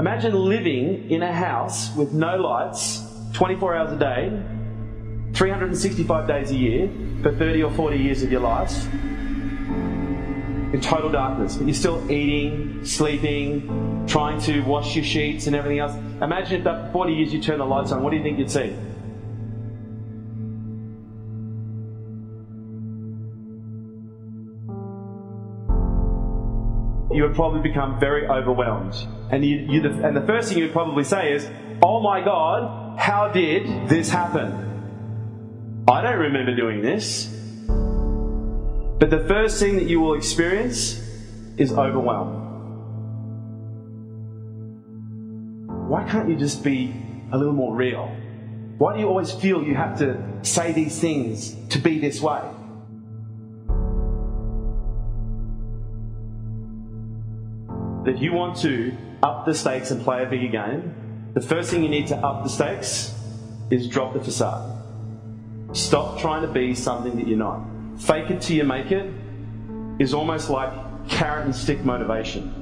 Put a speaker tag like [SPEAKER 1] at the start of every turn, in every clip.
[SPEAKER 1] Imagine living in a house with no lights 24 hours a day, 365 days a year, for 30 or 40 years of your life, in total darkness, but you're still eating, sleeping, trying to wash your sheets and everything else. Imagine if after 40 years you turn the lights on, what do you think you'd see? You would probably become very overwhelmed. And, you, you, and the first thing you would probably say is, Oh my God, how did this happen? I don't remember doing this. But the first thing that you will experience is overwhelm. Why can't you just be a little more real? Why do you always feel you have to say these things to be this way? If you want to up the stakes and play a bigger game, the first thing you need to up the stakes is drop the facade. Stop trying to be something that you're not. Fake it till you make it is almost like carrot and stick motivation.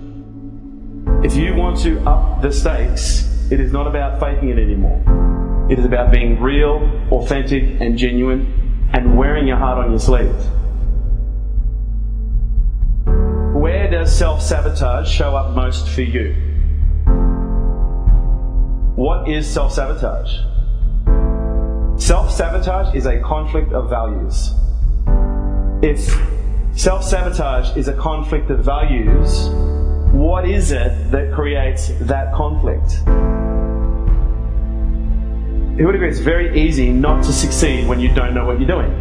[SPEAKER 1] If you want to up the stakes, it is not about faking it anymore. It is about being real, authentic, and genuine and wearing your heart on your sleeve. Does self sabotage show up most for you? What is self sabotage? Self sabotage is a conflict of values. If self sabotage is a conflict of values, what is it that creates that conflict? Who would agree it's very easy not to succeed when you don't know what you're doing?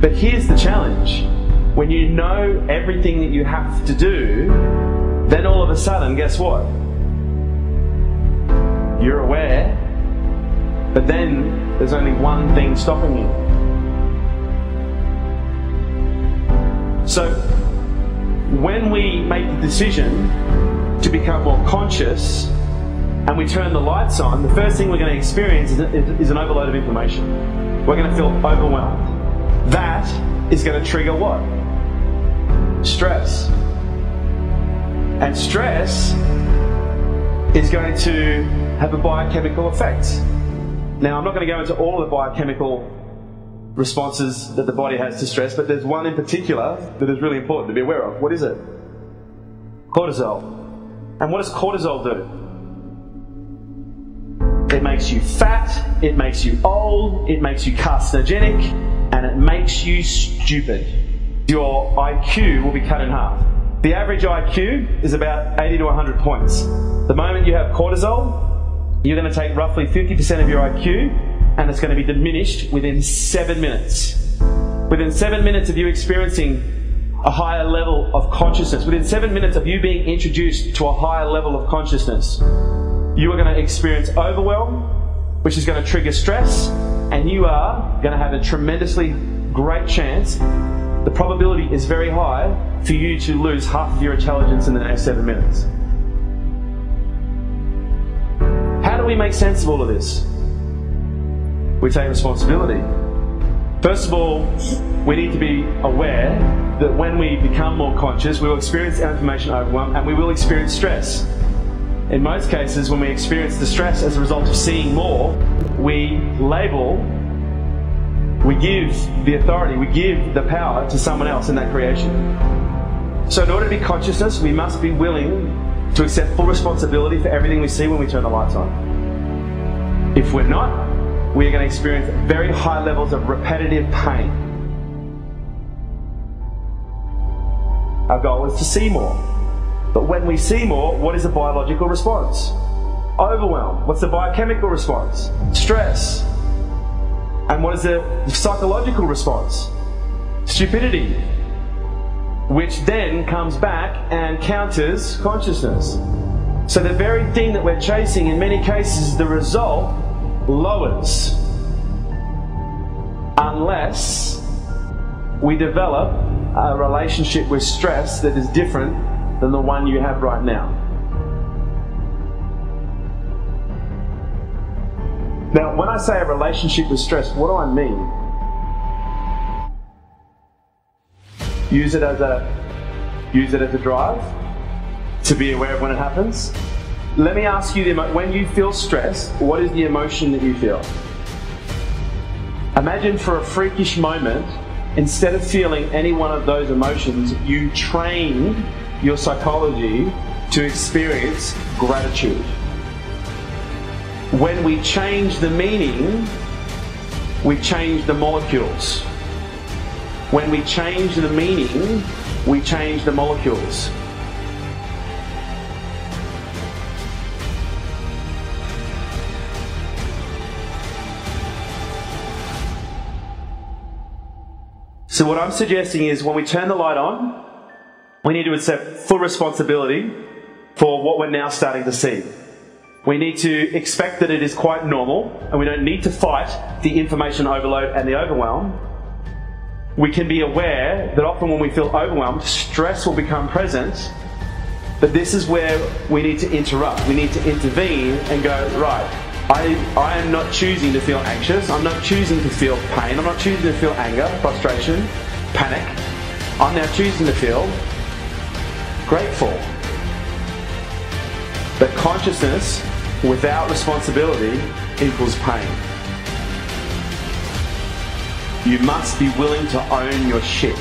[SPEAKER 1] But here's the challenge when you know everything that you have to do, then all of a sudden, guess what? You're aware, but then there's only one thing stopping you. So, when we make the decision to become more conscious and we turn the lights on, the first thing we're going to experience is, an overload of information. We're going to feel overwhelmed. That is going to trigger what? Stress. And stress is going to have a biochemical effect. Now, I'm not going to go into all the biochemical responses that the body has to stress, but there's one in particular that is really important to be aware of. What is it? Cortisol. And what does cortisol do? It makes you fat, it makes you old, it makes you carcinogenic, and it makes you stupid. Your IQ will be cut in half. The average IQ is about 80 to 100 points. The moment you have cortisol, you're going to take roughly 50% of your IQ and it's going to be diminished within seven minutes. Within seven minutes of you experiencing a higher level of consciousness, within seven minutes of you being introduced to a higher level of consciousness, you are going to experience overwhelm, which is going to trigger stress, and you are going to have a tremendously great chance the probability is very high for you to lose half of your intelligence in the next seven minutes. How do we make sense of all of this? We take responsibility. First of all, we need to be aware that when we become more conscious, we will experience information overwhelm and we will experience stress. In most cases, when we experience the stress as a result of seeing more, we label we give the authority, we give the power to someone else in that creation. So, in order to be consciousness, we must be willing to accept full responsibility for everything we see when we turn the lights on. If we're not, we are going to experience very high levels of repetitive pain. Our goal is to see more. But when we see more, what is the biological response? Overwhelm. What's the biochemical response? Stress. And what is the psychological response? Stupidity, which then comes back and counters consciousness. So the very thing that we're chasing, in many cases, the result lowers unless we develop a relationship with stress that is different than the one you have right now. Now, when I say a relationship with stress, what do I mean? Use it as a use it as a drive. to be aware of when it happens. Let me ask you, when you feel stress, what is the emotion that you feel? Imagine for a freakish moment, instead of feeling any one of those emotions, you train your psychology to experience gratitude. When we change the meaning, we change the molecules. When we change the meaning, we change the molecules. So, what I'm suggesting is when we turn the light on, we need to accept full responsibility for what we're now starting to see. We need to expect that it is quite normal and we don't need to fight the information overload and the overwhelm. We can be aware that often when we feel overwhelmed, stress will become present. But this is where we need to interrupt. We need to intervene and go, right, I, I am not choosing to feel anxious. I'm not choosing to feel pain. I'm not choosing to feel anger, frustration, panic. I'm now choosing to feel grateful. But consciousness without responsibility equals pain. You must be willing to own your shit.